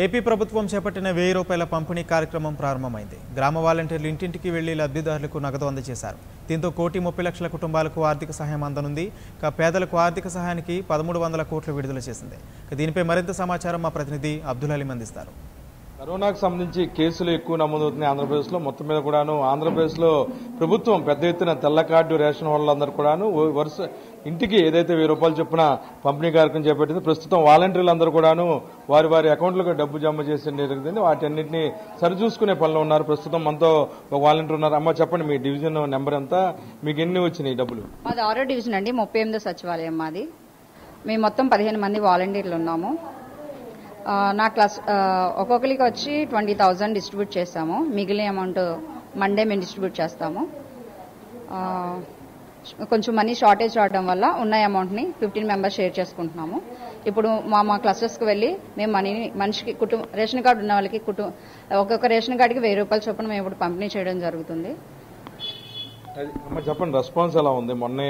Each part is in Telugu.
ఏపీ ప్రభుత్వం చేపట్టిన వెయ్యి రూపాయల పంపిణీ కార్యక్రమం ప్రారంభమైంది. గ్రామ వాలంటీర్లు ఇంటింటికి వెళ్ళి లబ్ధిదారులకు నగదు అందజేశారు. దీంతో కోటి ముప్పై లక్షల కుటుంబాలకు ఆర్థిక సహాయం అందనుంది. ఇక పేదలకు ఆర్థిక సహాయానికి పదమూడు వందల కోట్లు విడుదల చేసింది. దీనిపై మరింత సమాచారం మా ప్రతినిధి అబ్దుల్ అలీం అందిస్తారు. కరోనాకు సంబంధించి కేసులు ఎక్కువ నమోదవుతున్నాయి ఆంధ్రప్రదేశ్లో. మొత్తం మీద కూడాను ఆంధ్రప్రదేశ్లో ప్రభుత్వం పెద్ద ఎత్తున తెల్ల కార్డు రేషన్ వాళ్ళందరూ కూడాను వరుస ఇంటికి ఏదైతే వెయ్యి రూపాయలు చొప్పున పంపిణీ కార్యక్రమం చేపట్టింది ప్రస్తుతం వాలంటీర్లందరూ కూడాను వారి వారి అకౌంట్లకు డబ్బు జమ చేసి జరిగింది వాటన్నింటినీ సరిచూసుకునే పనిలో ఉన్నారు. ప్రస్తుతం మనతో ఒక వాలంటీర్ ఉన్నారు. అమ్మ చెప్పండి మీ డివిజన్ నెంబర్ ఎంత? మీకు ఎన్ని వచ్చినాయి డబ్బులు? మాది ఆరో డివిజన్ అండి. ముప్పై ఎనిమిదో సచివాలయం మాది. మేము మొత్తం పదిహేను మంది వాలంటీర్లు ఉన్నాము. నా క్లాస్ ఒక్కొక్కరికి వచ్చి ట్వంటీ థౌజండ్ డిస్ట్రిబ్యూట్ చేస్తాము. మిగిలిన అమౌంట్ మండే మేము డిస్ట్రిబ్యూట్ చేస్తాము. కొంచెం మనీ షార్టేజ్ రావడం వల్ల ఉన్న అమౌంట్ని ఫిఫ్టీన్ మెంబర్స్ షేర్ చేసుకుంటున్నాము. ఇప్పుడు మా మా క్లస్టర్స్కి వెళ్ళి మేము మనీని మనిషికి కుటుంబ రేషన్ కార్డు ఉన్న వాళ్ళకి కుటుంబ ఒక్కొక్క రేషన్ కార్డుకి వెయ్యి రూపాయల చొప్పున మేము ఇప్పుడు పంపిణీ చేయడం జరుగుతుంది. అమ్మ చెప్పండి రెస్పాన్స్ ఎలా ఉంది? మొన్నే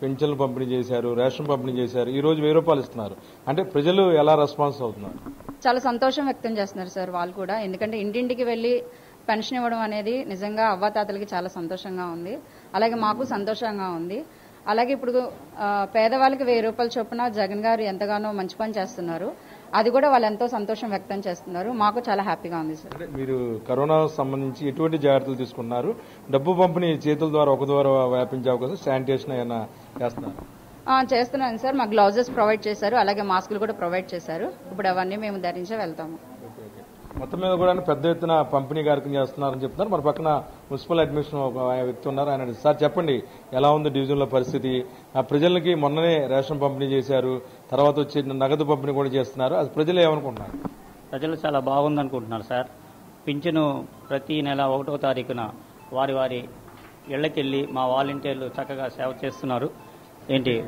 పెన్షన్లు పంపిణీ చేశారు రేషన్ పంపిణీ చేశారు ఈ రోజు వెయ్యి రూపాయలు ఇస్తున్నారు. అంటే ప్రజలు ఎలా రెస్పాన్స్ అవుతున్నారు? చాలా సంతోషం వ్యక్తం చేస్తున్నారు సార్ వాళ్ళు కూడా. ఎందుకంటే ఇంటింటికి వెళ్ళి పెన్షన్ ఇవ్వడం అనేది నిజంగా అవ్వాతాతలకి చాలా సంతోషంగా ఉంది. అలాగే మాకు సంతోషంగా ఉంది. అలాగే ఇప్పుడు పేదవాళ్ళకి వెయ్యి రూపాయల చొప్పున జగన్ గారు ఎంతగానో మంచి పని చేస్తున్నారు. అది కూడా వాళ్ళు ఎంతో సంతోషం వ్యక్తం చేస్తున్నారు. మాకు చాలా హ్యాపీగా ఉంది సార్. మీరు కరోనా సంబంధించి ఎటువంటి జాగ్రత్తలు తీసుకున్నారు? డబ్బు పంపిణీ చేతుల ద్వారా ఒక ద్వారా వ్యాపించే అవకాశం శానిటేషన్ ఏమైనా చేస్తున్నారు? చేస్తున్నాను సార్. మాకు గ్లౌజెస్ ప్రొవైడ్ చేశారు. అలాగే మాస్కులు కూడా ప్రొవైడ్ చేశారు. ఇప్పుడు అవన్నీ మేము ధరించే వెళ్తాము. మొత్తం మీద కూడా పెద్ద ఎత్తున పంపిణీ కార్యక్రమం చేస్తున్నారని చెప్తున్నారు. మరి పక్కన మున్సిపల్ అడ్మినిస్ట్రేషన్ ఒక వ్యక్తి ఉన్నారు. ఆయన సార్ చెప్పండి ఎలా ఉంది డివిజన్లో పరిస్థితి? ఆ ప్రజలకి మొన్ననే రేషన్ పంపిణీ చేశారు తర్వాత వచ్చి నగదు పంపిణీ కూడా చేస్తున్నారు. అది ప్రజలు ఏమనుకుంటున్నారు? ప్రజలు చాలా బాగుందనుకుంటున్నారు సార్. పింఛను ప్రతి నెల ఒకటో తారీఖున వారి వారి ఇళ్ళకెళ్ళి మా వాలంటీర్లు చక్కగా సేవ చేస్తున్నారు. ఏంటి?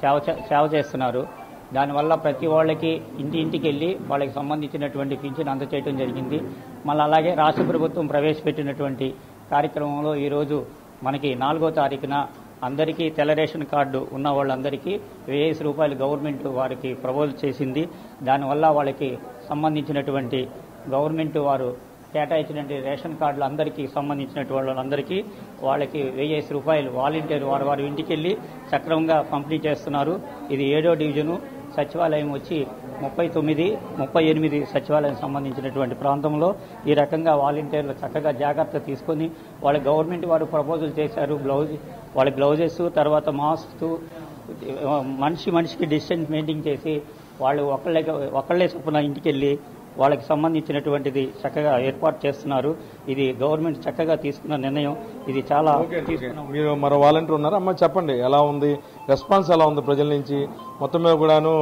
సేవ సేవ చేస్తున్నారు. దానివల్ల ప్రతి వాళ్ళకి ఇంటి ఇంటికి వెళ్ళి వాళ్ళకి సంబంధించినటువంటి పింఛన్ అందచేయడం జరిగింది. మళ్ళీ అలాగే రాష్ట్ర ప్రభుత్వం ప్రవేశపెట్టినటువంటి కార్యక్రమంలో ఈరోజు మనకి నాలుగో తారీఖున అందరికీ తెల్ల రేషన్ కార్డు ఉన్న వాళ్ళందరికీ వెయ్యి రూపాయలు గవర్నమెంట్ వారికి ప్రపోజ్ చేసింది. దానివల్ల వాళ్ళకి సంబంధించినటువంటి గవర్నమెంట్ వారు కేటాయించినటువంటి రేషన్ కార్డులు అందరికీ సంబంధించినటువంటి వాళ్ళందరికీ వాళ్ళకి వెయ్యి రూపాయలు వాలంటీర్ వారు వారి ఇంటికి వెళ్ళి సక్రమంగా పంపిణీ చేస్తున్నారు. ఇది ఏడో డివిజను. సచివాలయం వచ్చి ముప్పై తొమ్మిది ముప్పై ఎనిమిది సచివాలయం సంబంధించినటువంటి ప్రాంతంలో ఈ రకంగా వాలంటీర్లు చక్కగా జాగ్రత్త తీసుకొని వాళ్ళ గవర్నమెంట్ వారు ప్రపోజల్ చేశారు బ్లౌజ్ వాళ్ళ గ్లౌజెస్ తర్వాత మాస్క్ మనిషి మనిషికి డిస్టెన్స్ మెయింటైన్ చేసి వాళ్ళు ఒకళ్ళే ఒకళ్ళే చొప్పున ఇంటికి వెళ్ళి వాళ్ళకి సంబంధించినటువంటిది చక్కగా ఏర్పాటు చేస్తున్నారు. ఇది గవర్నమెంట్ చక్కగా తీసుకున్న నిర్ణయం. ఇది చాలా మీరు మరో వాలంటీర్ ఉన్నారు? అమ్మ చెప్పండి. ఎలా ఉంది? రెస్పాన్స్ ఎలా ఉంది ప్రజల నుంచి? మొత్తం మీద కూడాను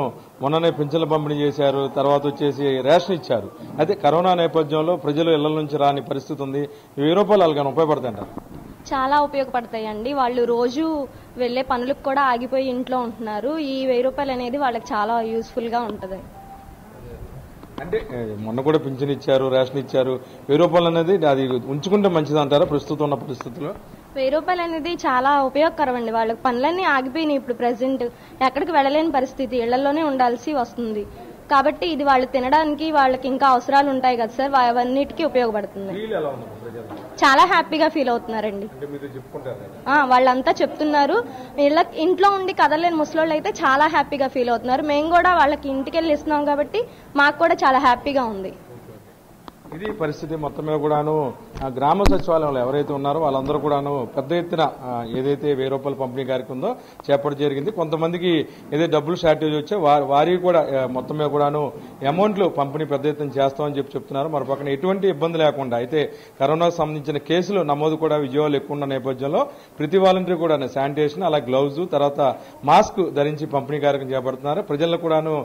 మొన్ననే పింఛన్ల పంపిణీ చేశారు. తర్వాత వచ్చేసి రేషన్ ఇచ్చారు. అయితే కరోనా నేపథ్యంలో ప్రజలు ఇళ్ళ నుంచి రాని పరిస్థితి ఉంది. ఈ వెయ్యి రూపాయలు వాళ్ళకి ఉపయోగపడతాయంటారు? చాలా ఉపయోగపడతాయండి. వాళ్ళు రోజు వెళ్ళే పనులకు కూడా ఆగిపోయి ఇంట్లో ఉంటున్నారు. ఈ వెయ్యి రూపాయలు అనేది వాళ్ళకి చాలా యూస్ఫుల్గా ఉంటది. అంటే మొన్న కూడా పింఛన్ ఇచ్చారు రేషన్ ఇచ్చారు. వెయ్యి రూపాయలు అనేది అది ఉంచుకుంటే మంచిది అంటారా ప్రస్తుతం ఉన్న పరిస్థితుల్లో? వెయ్యి రూపాయలు అనేది చాలా ఉపయోగకరం అండి వాళ్ళకి పనులన్నీ ఆగిపోయినాయి ఇప్పుడు ప్రెసెంట్. ఎక్కడికి వెళ్ళలేని పరిస్థితి. ఇళ్ళలోనే ఉండాల్సి వస్తుంది. కాబట్టి ఇది వాళ్ళు తినడానికి వాళ్ళకి ఇంకా అవసరాలు ఉంటాయి కదా సార్. అవన్నిటికీ ఉపయోగపడుతుంది. చాలా హ్యాపీగా ఫీల్ అవుతున్నారండి. వాళ్ళంతా చెప్తున్నారు. ఇళ్ళ ఇంట్లో ఉండి కదలేని ముసలోళ్ళు అయితే చాలా హ్యాపీగా ఫీల్ అవుతున్నారు. మేము కూడా వాళ్ళకి ఇంటికి వెళ్ళి ఇస్తున్నాం కాబట్టి మాకు కూడా చాలా హ్యాపీగా ఉంది. ఇది పరిస్థితి మొత్తం మీద కూడాను గ్రామ సచివాలయంలో ఎవరైతే ఉన్నారో వాళ్ళందరూ కూడాను పెద్ద ఎత్తున ఏదైతే వెయ్యి రూపాయల పంపిణీ కార్యక్రమం ఉందో చేపట్టడం జరిగింది. కొంతమందికి ఏదైతే డబ్బులు షార్టేజ్ వచ్చే వారి వారికి కూడా మొత్తం మీద కూడాను అమౌంట్లు పంపిణీ పెద్ద ఎత్తున చేస్తామని చెప్పి చెప్తున్నారు. మరి పక్కన ఎటువంటి ఇబ్బంది లేకుండా అయితే కరోనాకు సంబంధించిన కేసులు నమోదు కూడా విజయవాడలో ఎక్కువ ఉన్న నేపథ్యంలో ప్రతి వాలంటీర్ కూడా శానిటేషన్ అలా గ్లౌజ్ తర్వాత మాస్క్ ధరించి పంపిణీ కార్యక్రమం చేపడుతున్నారు. ప్రజలకు కూడాను